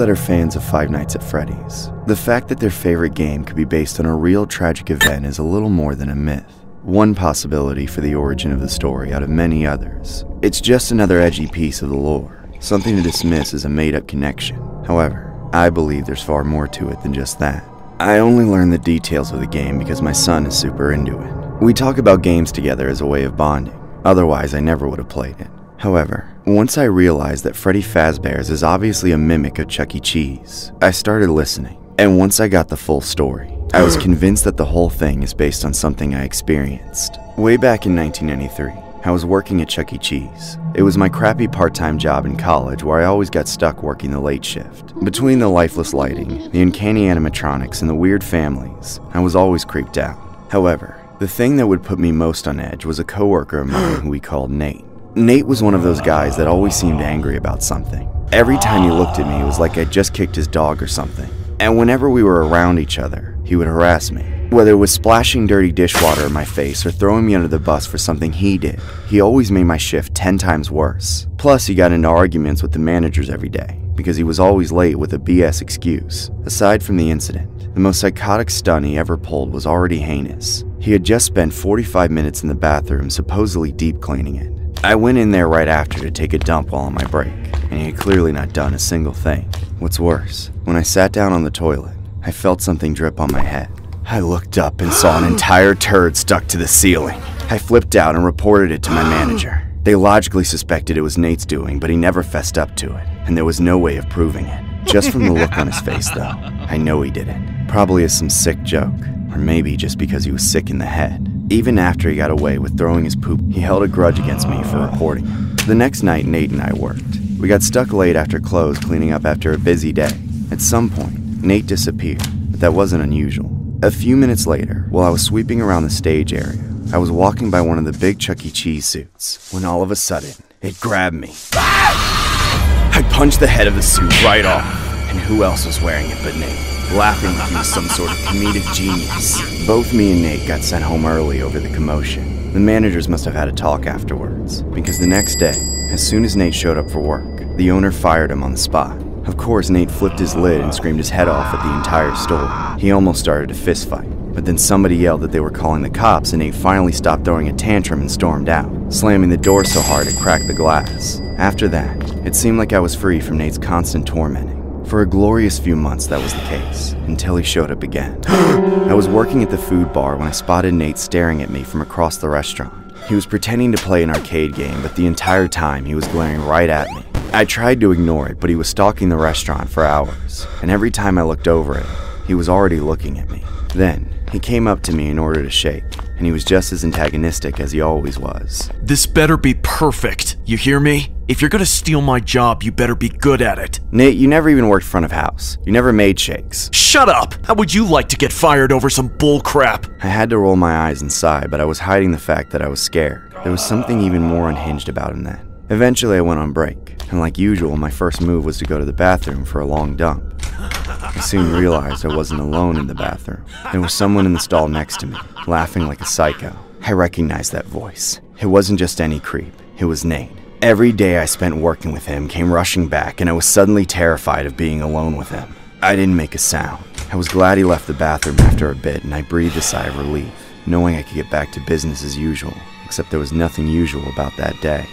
that are fans of Five Nights at Freddy's. The fact that their favorite game could be based on a real tragic event is a little more than a myth. One possibility for the origin of the story out of many others. It's just another edgy piece of the lore, something to dismiss as a made up connection. However, I believe there's far more to it than just that. I only learned the details of the game because my son is super into it. We talk about games together as a way of bonding, otherwise, I never would have played it. However, once I realized that Freddy Fazbear's is obviously a mimic of Chuck E. Cheese, I started listening. And once I got the full story, I was convinced that the whole thing is based on something I experienced. Way back in 1993, I was working at Chuck E. Cheese. It was my crappy part time job in college where I always got stuck working the late shift. Between the lifeless lighting, the uncanny animatronics, and the weird families, I was always creeped out. However, the thing that would put me most on edge was a coworker of mine who we called Nate. Nate was one of those guys that always seemed angry about something. Every time he looked at me, it was like I'd just kicked his dog or something. And whenever we were around each other, he would harass me. Whether it was splashing dirty dishwater in my face or throwing me under the bus for something he did, he always made my shift 10 times worse. Plus, he got into arguments with the managers every day because he was always late with a BS excuse. Aside from the incident, the most psychotic stunt he ever pulled was already heinous. He had just spent 45 minutes in the bathroom supposedly deep cleaning it. I went in there right after to take a dump while on my break, and he had clearly not done a single thing. What's worse, when I sat down on the toilet, I felt something drip on my head. I looked up and saw an entire turd stuck to the ceiling. I flipped out and reported it to my manager. They logically suspected it was Nate's doing, but he never fessed up to it, and there was no way of proving it. Just from the look on his face, though, I know he did it. Probably as some sick joke, or maybe just because he was sick in the head. Even after he got away with throwing his poop, he held a grudge against me for reporting. The next night, Nate and I worked. We got stuck late after close cleaning up after a busy day. At some point, Nate disappeared, but that wasn't unusual. A few minutes later, while I was sweeping around the stage area, I was walking by one of the big Chuck E. Cheese suits when all of a sudden, it grabbed me. I punched the head of the suit right off, and who else was wearing it but Nate? Laughing like he was some sort of comedic genius. Both me and Nate got sent home early over the commotion. The managers must have had a talk afterwards, because the next day, as soon as Nate showed up for work, the owner fired him on the spot. Of course, Nate flipped his lid and screamed his head off at the entire store. He almost started a fist fight. But then somebody yelled that they were calling the cops, and Nate finally stopped throwing a tantrum and stormed out, slamming the door so hard it cracked the glass. After that, it seemed like I was free from Nate's constant tormenting. For a glorious few months, that was the case, until he showed up again. I was working at the food bar when I spotted Nate staring at me from across the restaurant. He was pretending to play an arcade game, but the entire time he was glaring right at me. I tried to ignore it, but he was stalking the restaurant for hours, and every time I looked over him, he was already looking at me. Then, he came up to me in order to shake, and he was just as antagonistic as he always was. This better be perfect. You hear me? If you're gonna steal my job, you better be good at it. Nate, you never even worked front of house. You never made shakes. Shut up! How would you like to get fired over some bullcrap? I had to roll my eyes and sigh, but I was hiding the fact that I was scared. There was something even more unhinged about him then. Eventually, I went on break, and like usual, my first move was to go to the bathroom for a long dump. I soon realized I wasn't alone in the bathroom. There was someone in the stall next to me, laughing like a psycho. I recognized that voice. It wasn't just any creep, it was Nate. Every day I spent working with him came rushing back, and I was suddenly terrified of being alone with him. I didn't make a sound. I was glad he left the bathroom after a bit, and I breathed a sigh of relief, knowing I could get back to business as usual, except there was nothing usual about that day.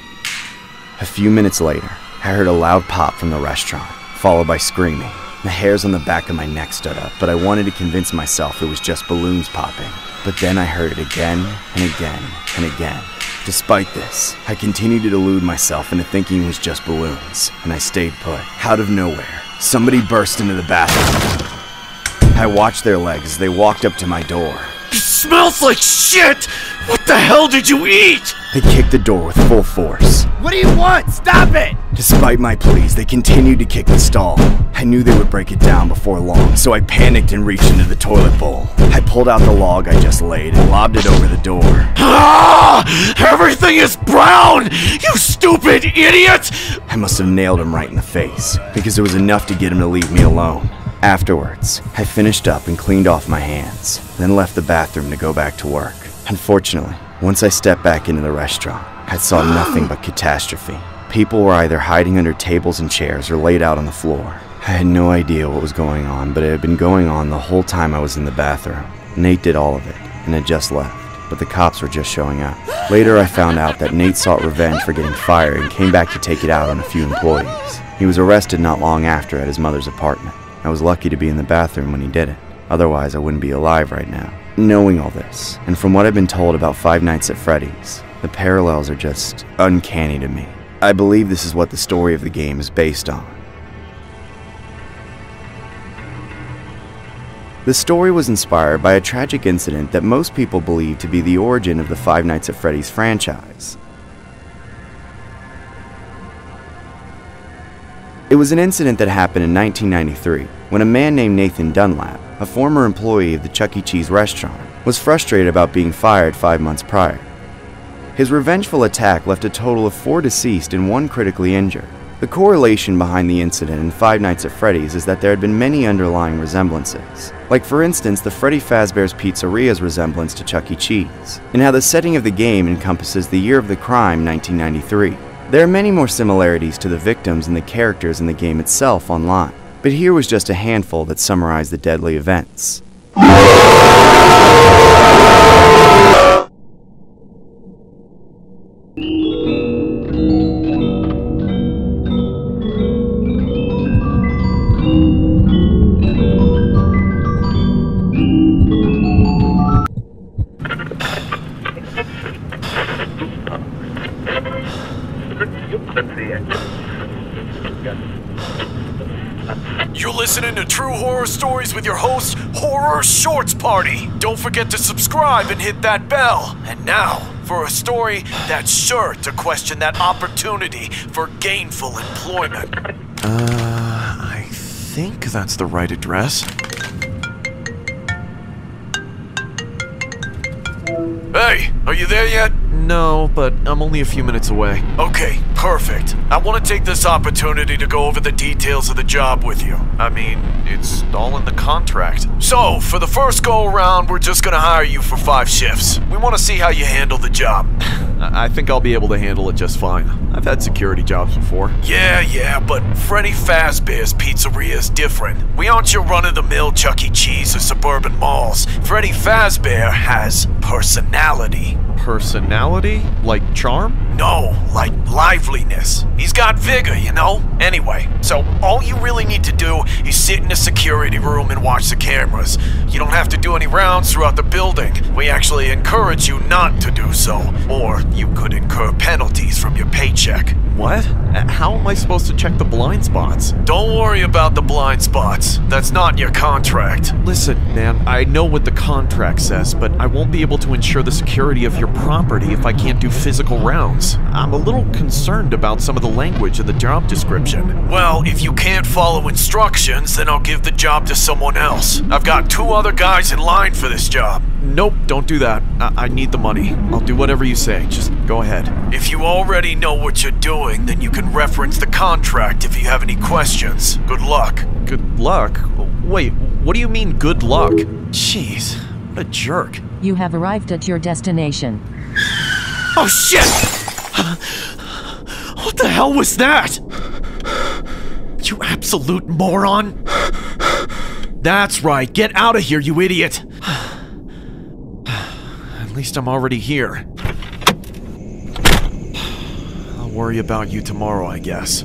A few minutes later, I heard a loud pop from the restaurant, followed by screaming. The hairs on the back of my neck stood up, but I wanted to convince myself it was just balloons popping. But then I heard it again and again and again. Despite this, I continued to delude myself into thinking it was just balloons, and I stayed put. Out of nowhere, somebody burst into the bathroom. I watched their legs as they walked up to my door. It smells like shit! What the hell did you eat? They kicked the door with full force. What do you want? Stop it! Despite my pleas, they continued to kick the stall. I knew they would break it down before long, so I panicked and reached into the toilet bowl. I pulled out the log I just laid and lobbed it over the door. Ah! Everything is brown! You stupid idiot! I must have nailed him right in the face, because it was enough to get him to leave me alone. Afterwards, I finished up and cleaned off my hands, then left the bathroom to go back to work. Unfortunately, once I stepped back into the restaurant, I saw nothing but catastrophe. People were either hiding under tables and chairs or laid out on the floor. I had no idea what was going on, but it had been going on the whole time I was in the bathroom. Nate did all of it, and had just left, but the cops were just showing up. Later, I found out that Nate sought revenge for getting fired and came back to take it out on a few employees. He was arrested not long after at his mother's apartment. I was lucky to be in the bathroom when he did it. Otherwise, I wouldn't be alive right now. Knowing all this, and from what I've been told about Five Nights at Freddy's, the parallels are just uncanny to me. I believe this is what the story of the game is based on. The story was inspired by a tragic incident that most people believe to be the origin of the Five Nights at Freddy's franchise. It was an incident that happened in 1993 when a man named Nathan Dunlap, a former employee of the Chuck E. Cheese restaurant, was frustrated about being fired five months prior. His revengeful attack left a total of four deceased and one critically injured. The correlation behind the incident in Five Nights at Freddy's is that there had been many underlying resemblances. Like, for instance, the Freddy Fazbear's Pizzeria's resemblance to Chuck E. Cheese, and how the setting of the game encompasses the year of the crime, 1993. There are many more similarities to the victims and the characters in the game itself online, but here was just a handful that summarized the deadly events. True Horror Stories with your host, Horror Shorts Party. Don't forget to subscribe and hit that bell. And now, for a story that's sure to question that opportunity for gainful employment. Uh, I think that's the right address. Hey, are you there yet? No, but I'm only a few minutes away. Okay, perfect. I want to take this opportunity to go over the details of the job with you. I mean, it's all in the contract. So, for the first go around, we're just gonna hire you for five shifts. We want to see how you handle the job. I think I'll be able to handle it just fine. I've had security jobs before. Yeah, yeah, but Freddy Fazbear's Pizzeria is different. We aren't your run-of-the-mill Chuck E. Cheese or suburban malls. Freddy Fazbear has personality. Personality? Like charm? No, like liveliness. He's got vigor, you know? Anyway, so all you really need to do is sit in the security room and watch the cameras. You don't have to do any rounds throughout the building. We actually encourage you not to do so, or you could incur penalties from your paycheck. What? Uh, how am I supposed to check the blind spots? Don't worry about the blind spots. That's not in your contract. Listen, man, I know what the contract says, but I won't be able to ensure the security of your property if I can't do physical rounds. I'm a little concerned about some of the language in the job description. Well, if you can't follow instructions, then I'll give the job to someone else. I've got two other guys in line for this job. Nope, don't do that. I, I need the money. I'll do whatever you say. Just go ahead. If you already know what you're doing, then you can reference the contract if you have any questions. Good luck. Good luck? Wait, what do you mean, good luck? Jeez, what a jerk. You have arrived at your destination. Oh shit! What the hell was that? You absolute moron! That's right, get out of here, you idiot! At least I'm already here. I'll worry about you tomorrow, I guess.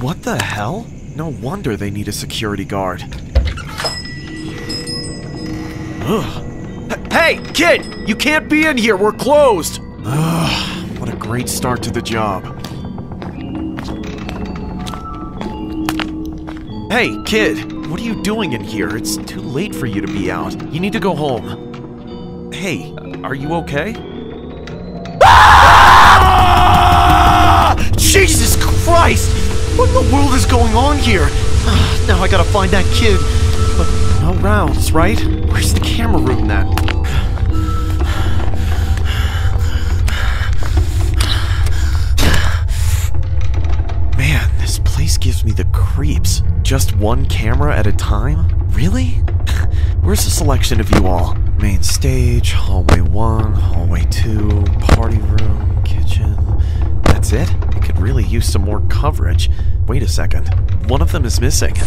What the hell? No wonder they need a security guard. Ugh. Hey, kid! You can't be in here, we're closed! Ugh, what a great start to the job. Hey, kid! What are you doing in here? It's too late for you to be out. You need to go home. Hey, are you okay? Ah! Jesus Christ! What in the world is going on here? Now I gotta find that kid. But no rounds, right? Where's the camera room then? Just one camera at a time? Really? Where's the selection of you all? Main stage, hallway one, hallway two, party room, kitchen. That's it? It could really use some more coverage. Wait a second. One of them is missing.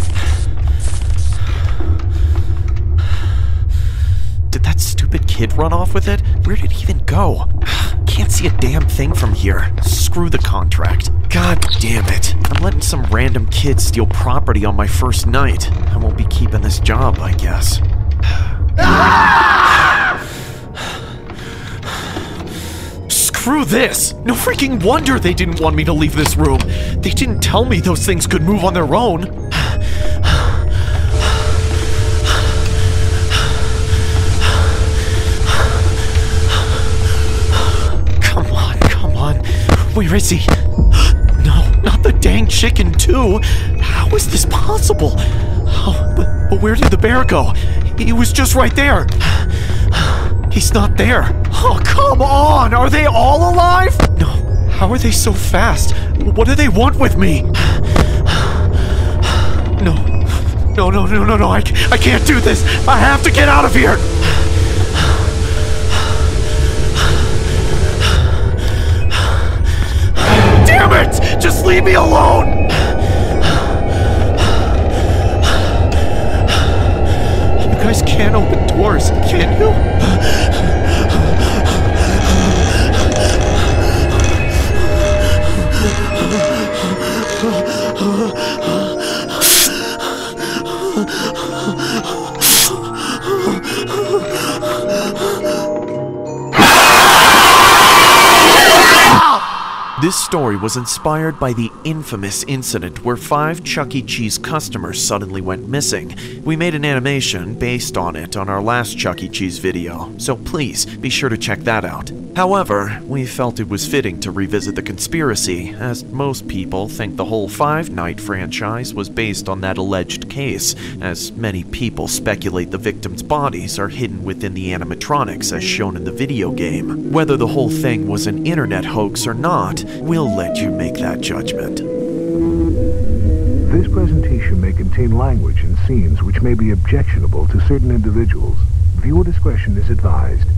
Did that stupid kid run off with it? Where did he even go? Can't see a damn thing from here. Screw the contract. God damn it. I'm letting some random kid steal property on my first night. I won't be keeping this job, I guess. Screw this! No freaking wonder they didn't want me to leave this room. They didn't tell me those things could move on their own. Where is he? No, not the dang chicken, too. How is this possible? Oh, but, but where did the bear go? He was just right there. He's not there. Oh, come on! Are they all alive? No. How are they so fast? What do they want with me? No. No, no, no, no, no. I, I can't do this. I have to get out of here. Just leave me alone! You guys can't open doors, can you? This story was inspired by the infamous incident where five Chuck E. Cheese customers suddenly went missing. We made an animation based on it on our last Chuck E. Cheese video, so please be sure to check that out. However, we felt it was fitting to revisit the conspiracy, as most people think the whole Five Night franchise was based on that alleged case, as many people speculate the victims' bodies are hidden within the animatronics as shown in the video game. Whether the whole thing was an internet hoax or not, we'll let you make that judgment. This presentation may contain language and scenes which may be objectionable to certain individuals. Viewer discretion is advised.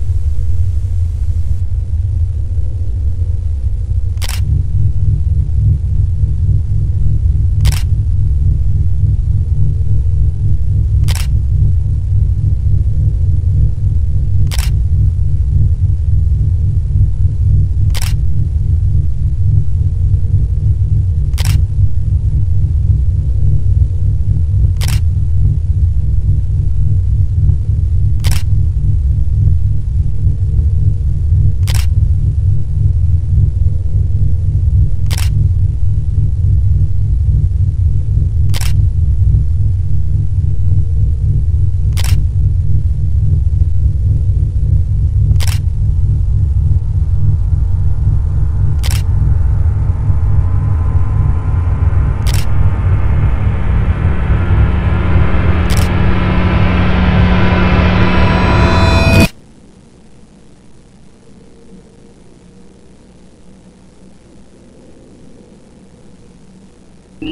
I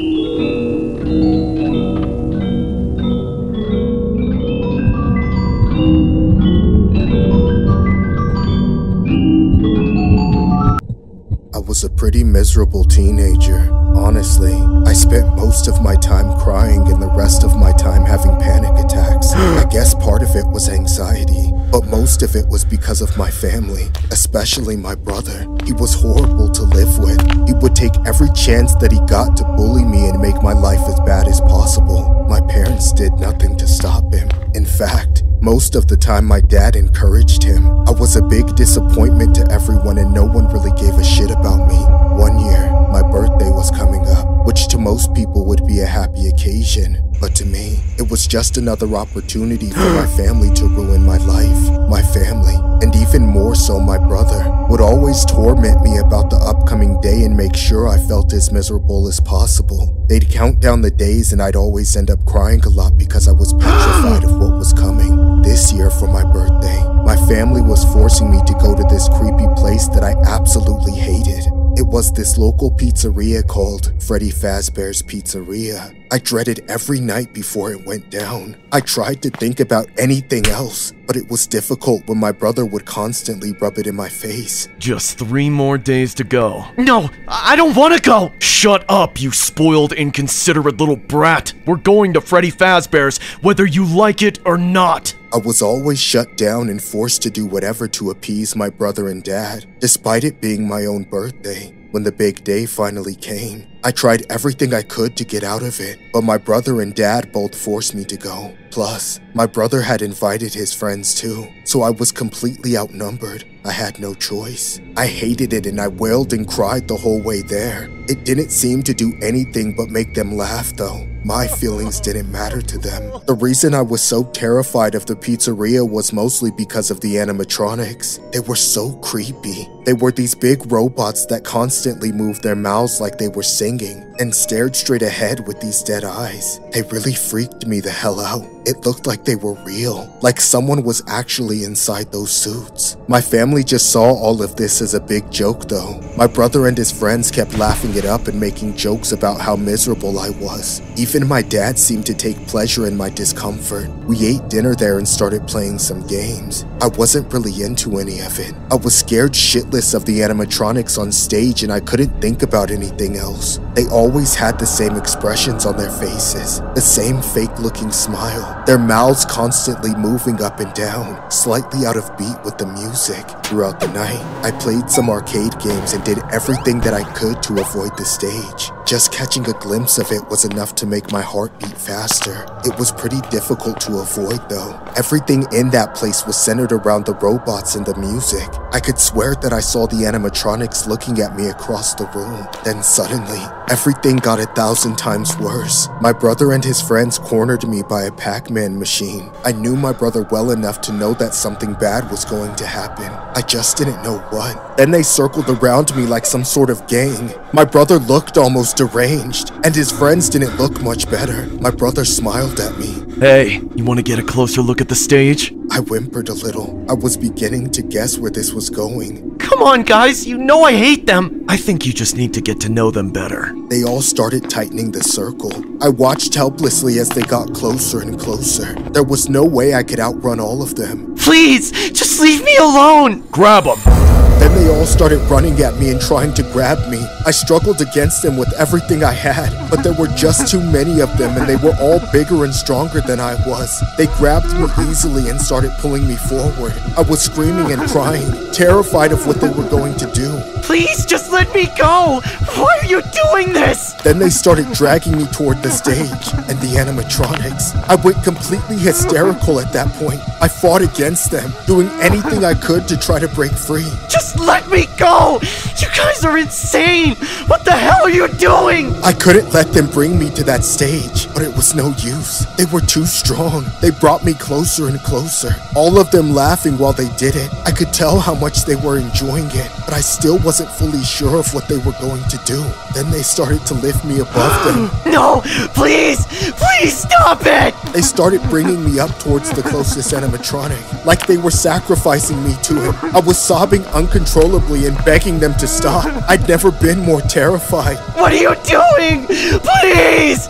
was a pretty miserable teenager. Honestly, I spent most of my time crying and the rest of my time having panic attacks. I guess part of it was anxiety, but most of it was because of my family, especially my brother. He was horrible to live with. He would take every chance that he got to bully me and make my life as bad as possible. My parents did nothing to stop him. In fact, most of the time, my dad encouraged him. I was a big disappointment to everyone, and no one really gave a shit about me. One year, my birthday was coming up, which to most people would be a happy occasion. But to me, it was just another opportunity for my family to ruin my life. My family, and even more so my brother, would always torment me about the upcoming day and make sure I felt as miserable as possible. They'd count down the days and I'd always end up crying a lot because I was petrified of what was coming. This year for my birthday, my family was forcing me to go to this creepy place that I absolutely hated. It was this local pizzeria called Freddy Fazbear's Pizzeria. I dreaded every night before it went down. I tried to think about anything else, but it was difficult when my brother would constantly rub it in my face. Just three more days to go. No, I don't want to go! Shut up, you spoiled, inconsiderate little brat. We're going to Freddy Fazbear's, whether you like it or not. I was always shut down and forced to do whatever to appease my brother and dad, despite it being my own birthday. When the big day finally came, I tried everything I could to get out of it, but my brother and dad both forced me to go. Plus, my brother had invited his friends too, so I was completely outnumbered. I had no choice. I hated it and I wailed and cried the whole way there. It didn't seem to do anything but make them laugh though. My feelings didn't matter to them. The reason I was so terrified of the pizzeria was mostly because of the animatronics. They were so creepy. They were these big robots that constantly moved their mouths like they were singing and stared straight ahead with these dead eyes. They really freaked me the hell out. It looked like they were real, like someone was actually inside those suits. My family just saw all of this as a big joke though. My brother and his friends kept laughing it up and making jokes about how miserable I was. Even my dad seemed to take pleasure in my discomfort. We ate dinner there and started playing some games. I wasn't really into any of it. I was scared shitless of the animatronics on stage and I couldn't think about anything else. They always had the same expressions on their faces, the same fake looking smile, their mouths constantly moving up and down, slightly out of beat with the music. Throughout the night, I played some arcade games and did everything that I could to avoid the stage. Just catching a glimpse of it was enough to make my heart beat faster. It was pretty difficult to avoid though. Everything in that place was centered around the robots and the music. I could swear that I saw the animatronics looking at me across the room. Then suddenly, everything got a thousand times worse. My brother and his friends cornered me by a Pac-Man machine. I knew my brother well enough to know that something bad was going to happen. I just didn't know what. Then they circled around me like some sort of gang. My brother looked almost deranged, and his friends didn't look much better. My brother smiled at me. Hey, you want to get a closer look at the stage? I whimpered a little. I was beginning to guess where this was going. Come on, guys, you know I hate them. I think you just need to get to know them better. They all started tightening the circle. I watched helplessly as they got closer and closer. There was no way I could outrun all of them. Please, just leave me alone. Grab them. Then they all started running at me and trying to grab me. I struggled against them with everything I had, but there were just too many of them and they were all bigger and stronger than I was. They grabbed me easily and started pulling me forward. I was screaming and crying, terrified of what they were going to do. Please, just let me go. Why are you doing this? Then they started dragging me toward the stage and the animatronics. I went completely hysterical at that point. I fought against them, doing anything I could to try to break free. Just let me go. You guys are insane. What the hell you doing? I couldn't let them bring me to that stage, but it was no use. They were too strong. They brought me closer and closer, all of them laughing while they did it. I could tell how much they were enjoying it, but I still wasn't fully sure of what they were going to do. Then they started to lift me above them. No, please, please stop it. They started bringing me up towards the closest animatronic, like they were sacrificing me to him. I was sobbing uncontrollably and begging them to stop. I'd never been more terrified. What are you doing? Please.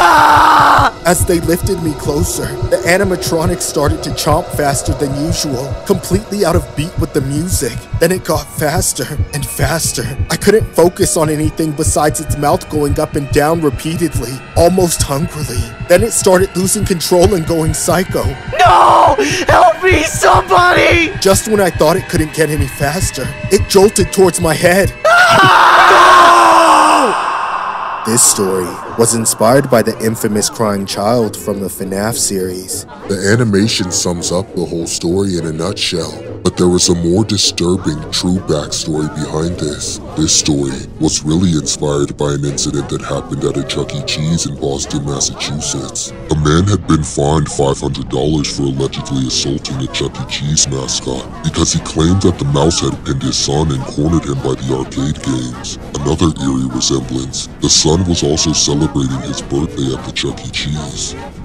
Ah! As they lifted me closer, the animatronic started to chomp faster than usual, completely out of beat with the music. Then it got faster and faster. I couldn't focus on anything besides its mouth going up and down repeatedly, almost hungrily. Then it started losing control and going psycho. No! Help me, somebody! Just when I thought it couldn't get any faster, it jolted towards my head. This story was inspired by the infamous crying child from the FNAF series. The animation sums up the whole story in a nutshell, but there was a more disturbing true backstory behind this. This story was really inspired by an incident that happened at a Chuck E. Cheese in Boston, Massachusetts. A man had been fined $500 for allegedly assaulting a Chuck E. Cheese mascot because he claimed that the mouse had pinned his son and cornered him by the arcade games. Another eerie resemblance, the son was also celebrating his birthday at the Chuck E. Cheese.